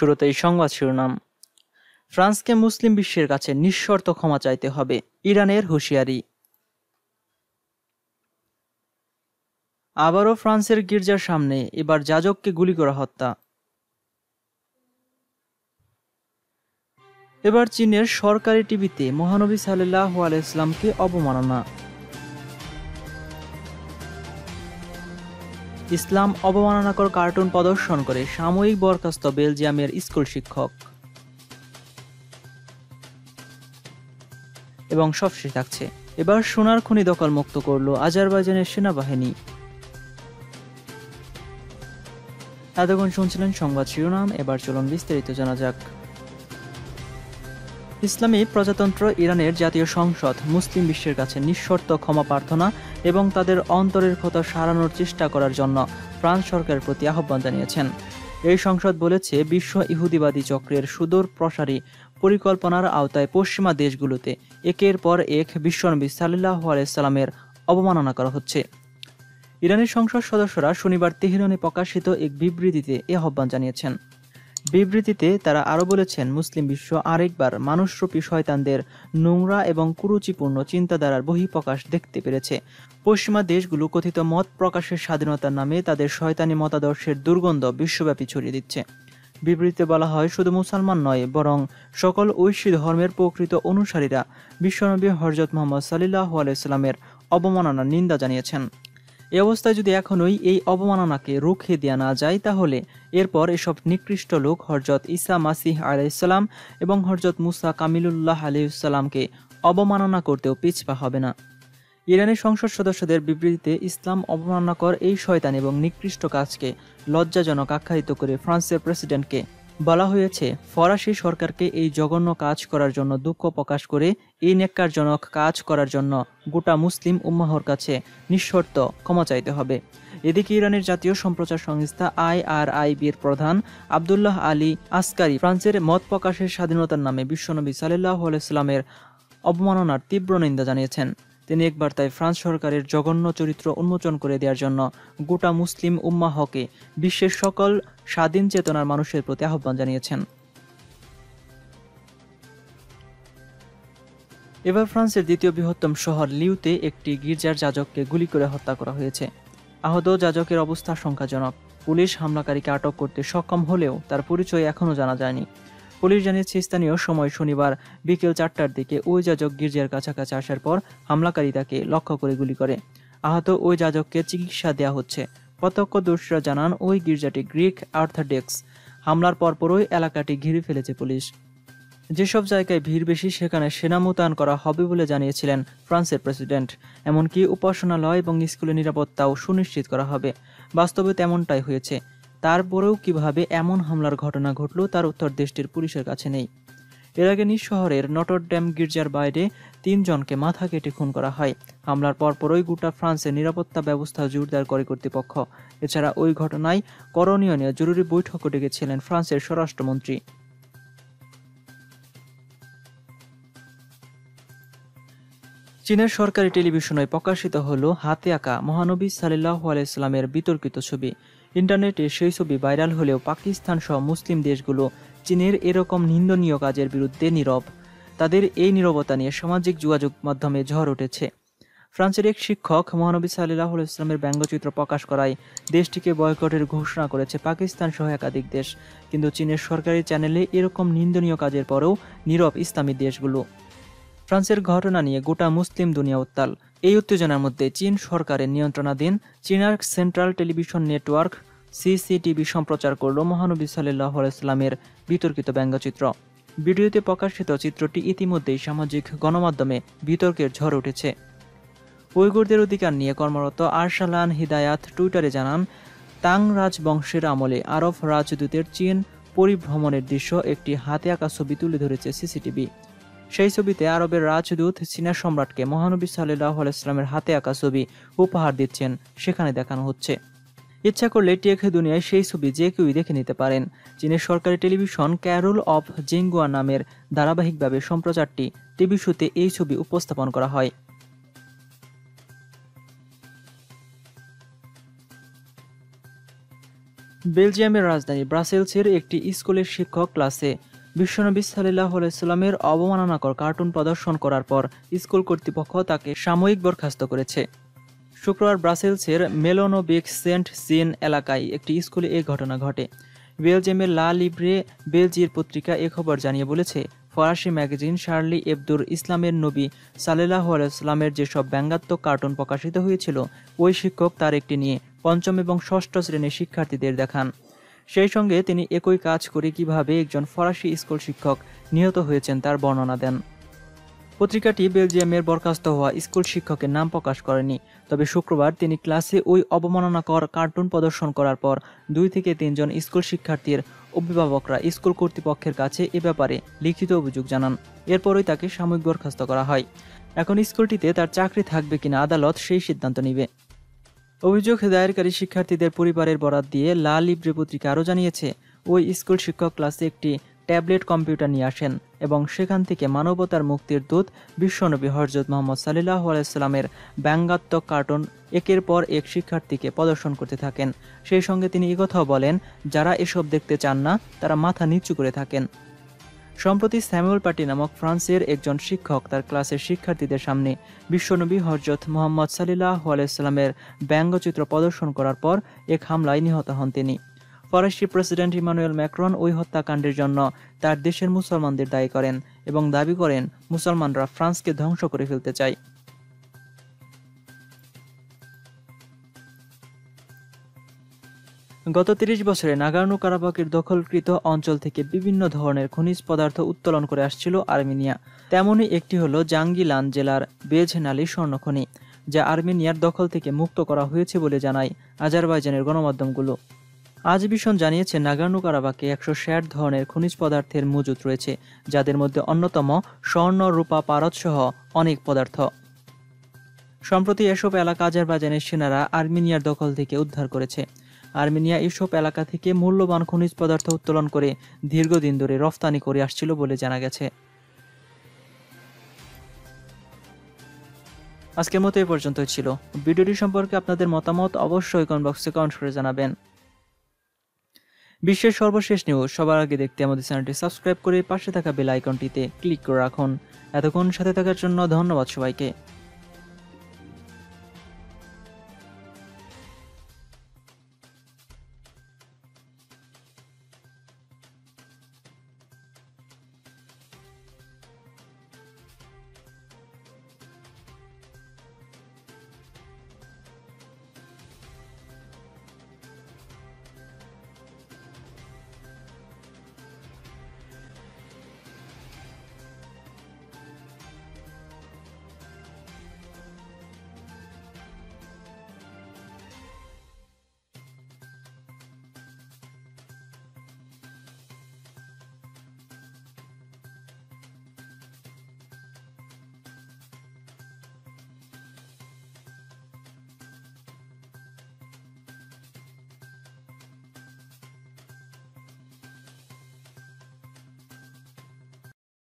শুরুতেই সংবাদ শিরোনাম। ফ্রান্সকে মুসলিম বিশ্বের কাছে নিঃশর্ত ক্ষমা চাইতে হবে, ইরানের হুঁশিয়ারি। আবারও ফ্রান্সের গির্জার সামনে, এবার যাজককে গুলি করা হত্যা। এবার চীনের সরকারি টিভিতে মহানবী সাল্লাহ আলাইসলামকে অবমাননা। ইসলাম অবমাননাকর কার্টুন প্রদর্শন করে সাময়িক বরখাস্ত বেলজিয়ামের স্কুল শিক্ষক। এবং সবশেষ থাকছে, এবার সোনার খনি দখল মুক্ত করল আজারবাইজানের সেনাবাহিনী। এতক্ষণ শুনছিলেন সংবাদ শিরোনাম, এবার চলুন বিস্তারিত জানা যাক। ইসলামী প্রজাতন্ত্র ইরানের জাতীয় সংসদ মুসলিম বিশ্বের কাছে নিঃশর্ত ক্ষমা প্রার্থনা এবং তাদের অন্তরের ক্ষতা সারানোর চেষ্টা করার জন্য ফ্রান্স সরকারের প্রতি আহ্বান জানিয়েছেন। এই সংসদ বলেছে, বিশ্ব ইহুদিবাদী চক্রের সুদূর প্রসারী পরিকল্পনার আওতায় পশ্চিমা দেশগুলোতে একের পর এক বিশ্বনবী সাল্লাহ আলাইসাল্লামের অবমাননা করা হচ্ছে। ইরানের সংসদ সদস্যরা শনিবার তেহরানে প্রকাশিত এক বিবৃতিতে এ আহ্বান জানিয়েছেন। বিবৃতিতে তারা আরও বলেছেন, মুসলিম বিশ্ব আরেকবার মানুষরূপী শয়তানদের নোংরা এবং কুরুচিপূর্ণ চিন্তাধারার বহিঃপ্রকাশ দেখতে পেরেছে। পশ্চিমা দেশগুলো কথিত মত প্রকাশের স্বাধীনতার নামে তাদের শয়তানি মতাদর্শের দুর্গন্ধ বিশ্বব্যাপী ছড়িয়ে দিচ্ছে। বিবৃতিতে বলা হয়, শুধু মুসলমান নয়, বরং সকল ঐশী ধর্মের প্রকৃত অনুসারীরা বিশ্বনবী হরজত মোহাম্মদ সাল্লাহ আলাইস্লামের অবমাননার নিন্দা জানিয়েছেন। এ অবস্থায় যদি এখনই এই অবমাননাকে রুখে দেওয়া না যায়, তাহলে এরপর এসব নিকৃষ্ট লোক হরজত ইসা মাসিহ আলাইসাল্লাম এবং হরজত মুসা কামিলুল্লাহ আলাইসাল্লামকে অবমাননা করতেও পিছপা হবে না। ইরানের সংসদ সদস্যদের বিবৃতিতে ইসলাম অবমাননাকর এই শয়তান এবং নিকৃষ্ট কাজকে লজ্জাজনক আখ্যায়িত করে ফ্রান্সের প্রেসিডেন্টকে বলা হয়েছে, ফরাসি সরকারকে এই জঘন্য কাজ করার জন্য দুঃখ প্রকাশ করে এই নেককারজনক কাজ করার জন্য গোটা মুসলিম উম্মাহর কাছে নিঃশর্ত ক্ষমা চাইতে হবে। এদিকে ইরানের জাতীয় সম্প্রচার সংস্থা আইআরআইবির প্রধান আবদুল্লাহ আলী আসকারি ফ্রান্সের মত প্রকাশের স্বাধীনতার নামে বিশ্বনবী সাল্লাহ আলাইস্লামের অবমাননার তীব্র নিন্দা জানিয়েছেন। তিনি এক বার্তায় ফ্রান্স সরকারের জঘন্য চরিত্র উন্মোচন করে দেওয়ার জন্য গোটা মুসলিম উম্মাহকে বিশ্বের সকল স্বাধীন চেতনার মানুষের প্রতি আহ্বান জানিয়েছেন। এবার ফ্রান্সের দ্বিতীয় বৃহত্তম শহর লিউতে একটি গির্জার যাজককে গুলি করে হত্যা করা হয়েছে। আহত যাজকের অবস্থা সংখ্যাজনক পুলিশ হামলাকারীকে আটক করতে সক্ষম হলেও তার পরিচয় এখনও জানা যায়নি। পুলিশ জানিয়েছে, স্থানীয় সময় শনিবার বিকেল চারটার দিকে ওই যাজক গির্জার কাছাকাছি আসার পর হামলাকারী তাকে লক্ষ্য করে গুলি করে। আহত ওই যাজককে চিকিৎসা দেওয়া হচ্ছে। প্রত্যক্ষদর্শীরা জানান, ওই গির্জাটি গ্রিক অর্থোডক্স। হামলার পরপরই এলাকাটি ঘিরে ফেলেছে পুলিশ। যেসব জায়গায় ভিড় বেশি, সেখানে সেনা মোতায়েন করা হবে বলে জানিয়েছিলেন ফ্রান্সের প্রেসিডেন্ট। এমনকি উপাসনালয় এবং স্কুলের নিরাপত্তাও সুনিশ্চিত করা হবে। বাস্তবে তেমনটাই হয়েছে। তারপরেও কীভাবে এমন হামলার ঘটনা ঘটল তার উত্তর দেশটির পুলিশের কাছে নেই। এর আগে নিজ শহরের নটরড্যাম গির্জার বাইরে তিনজনকে মাথা কেটে খুন করা হয়। হামলার পরপরই গোটা ফ্রান্সের নিরাপত্তা ব্যবস্থা জোরদার করে কর্তৃপক্ষ। এছাড়া ওই ঘটনায় করণীয় নিয়ে জরুরি বৈঠকও ডেকেছিলেন ফ্রান্সের স্বরাষ্ট্রমন্ত্রী। চীনের সরকারি টেলিভিশনে প্রকাশিত হল হাতে আঁকা মহানবী সাল্লাহ আলাইস্লামের বিতর্কিত ছবি। ইন্টারনেটে সেই ছবি ভাইরাল হলেও পাকিস্তান সহ মুসলিম দেশগুলো চীনের এরকম নিন্দনীয় কাজের বিরুদ্ধে নীরব। তাদের এই নীরবতা নিয়ে সামাজিক যোগাযোগ মাধ্যমে ঝড় উঠেছে। ফ্রান্সের এক শিক্ষক মহানবী সাল্লাহ ইসলামের ব্যঙ্গচিত্র প্রকাশ করায় দেশটিকে বয়কটের ঘোষণা করেছে পাকিস্তান সহ একাধিক দেশ। কিন্তু চীনের সরকারি চ্যানেলে এরকম নিন্দনীয় কাজের পরেও নীরব ইসলামী দেশগুলো। ফ্রান্সের ঘটনা নিয়ে গোটা মুসলিম দুনিয়া উত্তাল। এই উত্তেজনার মধ্যে চীন সরকারের নিয়ন্ত্রণাধীন চীনার সেন্ট্রাল টেলিভিশন নেটওয়ার্ক সিসিটিভি সম্প্রচার করল মহানবী সাল্লাহ ইসলামের বিতর্কিত ব্যঙ্গচিত্র। ভিডিওতে প্রকাশিত চিত্রটি ইতিমধ্যেই সামাজিক গণমাধ্যমে বিতর্কের ঝড় উঠেছে। উইগুরদের অধিকার নিয়ে কর্মরত আরশালান হিদায়াত টুইটারে জানান, তাং রাজবংশের আমলে আরব রাজদূতের চীন পরিভ্রমণের দৃশ্য একটি হাতে আঁকা ছবি তুলে ধরেছে সিসিটিভি। সেই ছবিতে আরবের রাজদূত চীনা সম্রাটকে মহানবী সাল্লাহ আলাইস্লামের হাতে আঁকা ছবি উপহার দিচ্ছেন, সেখানে দেখানো হচ্ছে। ইচ্ছা করলে টেক দুনিয়ায় সেই ছবি যে কেউই দেখে নিতে পারেন। চীনের সরকারি টেলিভিশন ক্যারোল অফ জেঙ্গুয়া নামের ধারাবাহিকভাবে সম্প্রচারটি টিভি শোতে এই ছবি উপস্থাপন করা হয়। বেলজিয়ামের রাজধানী ব্রাসেলসের একটি স্কুলের শিক্ষক ক্লাসে বিশ্বনবী সাল্লাহ আলাইস্লামের অবমাননাকর কার্টুন প্রদর্শন করার পর স্কুল কর্তৃপক্ষ তাকে সাময়িক বরখাস্ত করেছে। শুক্রবার ব্রাসেলসের মেলোনোবিক সেন্ট সিন এলাকায় একটি স্কুলে এই ঘটনা ঘটে। বেলজিয়ামের লা লিব্রে বেলজিয়ার পত্রিকা এ খবর জানিয়ে বলেছে, ফরাসি ম্যাগাজিন শার্লি এবদুর ইসলামের নবী সালেলাহ আলাইস্লামের যেসব ব্যঙ্গাত্মক কার্টুন প্রকাশিত হয়েছিল, ওই শিক্ষক তার একটি নিয়ে পঞ্চম এবং ষষ্ঠ শ্রেণির শিক্ষার্থীদের দেখান। সেই সঙ্গে তিনি একই কাজ করে কীভাবে একজন ফরাসি স্কুল শিক্ষক নিহত হয়েছেন তার বর্ণনা দেন। পত্রিকাটি বেলজিয়ামের বরখাস্ত হওয়া স্কুল শিক্ষকের নাম প্রকাশ করেনি, তবে শুক্রবার তিনি ক্লাসে ওই অবমাননাকর কার্টুন প্রদর্শন করার পর দুই থেকে তিনজন স্কুল শিক্ষার্থীর অভিভাবকরা স্কুল কর্তৃপক্ষের কাছে এ ব্যাপারে লিখিত অভিযোগ জানান। এরপরই তাকে সাময়িক বরখাস্ত করা হয়। এখন স্কুলটিতে তার চাকরি থাকবে কিনা আদালত সেই সিদ্ধান্ত নিবে। অভিযোগ দায়েরকারী শিক্ষার্থীদের পরিবারের বরাত দিয়ে লা লিব্রে পত্রিকা আরও জানিয়েছে, ওই স্কুল শিক্ষক ক্লাসে একটি ট্যাবলেট কম্পিউটার নিয়ে আসেন এবং সেখান থেকে মানবতার মুক্তির দূত বিশ্বনবী হরজত মোহাম্মদ সাল্লাহ আলাইস্লামের ব্যঙ্গাত্মক কার্টুন একের পর এক শিক্ষার্থীকে প্রদর্শন করতে থাকেন। সেই সঙ্গে তিনি একথাও বলেন, যারা এসব দেখতে চান না, তারা মাথা নিচু করে থাকেন। সম্প্রতি স্যামুয়েল পাটি নামক ফ্রান্সের একজন শিক্ষক তার ক্লাসের শিক্ষার্থীদের সামনে বিশ্বনবী হজরত মোহাম্মদ সাল্লাহ আলাইসাল্লামের ব্যঙ্গচিত্র প্রদর্শন করার পর এক হামলায় নিহত হন তিনি। ফরাসি প্রেসিডেন্ট ইমানুয়েল ম্যাক্রন ওই হত্যাকাণ্ডের জন্য তার দেশের মুসলমানদের দায়ী করেন এবং দাবি করেন, মুসলমানরা ফ্রান্সকে ধ্বংস করে ফেলতে চায়। গত তিরিশ বছরে নাগার্নো কারাবাকের দখলকৃত অঞ্চল থেকে বিভিন্ন ধরনের খনিজ পদার্থ উত্তোলন করে আসছিল আর্মেনিয়া। তেমনই একটি হল জাঙ্গিলান জেলার বেজনালি স্বর্ণখনি, যা আর্মেনিয়ার দখল থেকে মুক্ত করা হয়েছে বলে জানায় আজারবাইজানের গণমাধ্যমগুলো। আজ ভীষণ জানিয়েছে নাগার্নো কারাবাকে একশো ষাট ধরনের খনিজ পদার্থের মজুত রয়েছে, যাদের মধ্যে অন্যতম স্বর্ণ রূপা পারদ সহ অনেক পদার্থ। সম্প্রতি এসব এলাকা আজারবাইজানের সেনারা আর্মেনিয়ার দখল থেকে উদ্ধার করেছে। আর্মেনিয়া এসব এলাকা থেকে মূল্যবান খনিজ পদার্থ উত্তোলন করে দীর্ঘদিন ধরে রফতানি করে আসছিল বলে জানা গেছে। আজকের মতো এ পর্যন্তই ছিল। ভিডিওটি সম্পর্কে আপনাদের মতামত অবশ্যই কমেন্ট বক্সে কমেন্ট করে জানাবেন। বিশ্বের সর্বশেষ নিউজ সবার আগে দেখতে আমাদের চ্যানেলটি সাবস্ক্রাইব করে পাশে থাকা বেল আইকনটিতে ক্লিক করে রাখুন। এতক্ষণ সাথে থাকার জন্য ধন্যবাদ সবাইকে।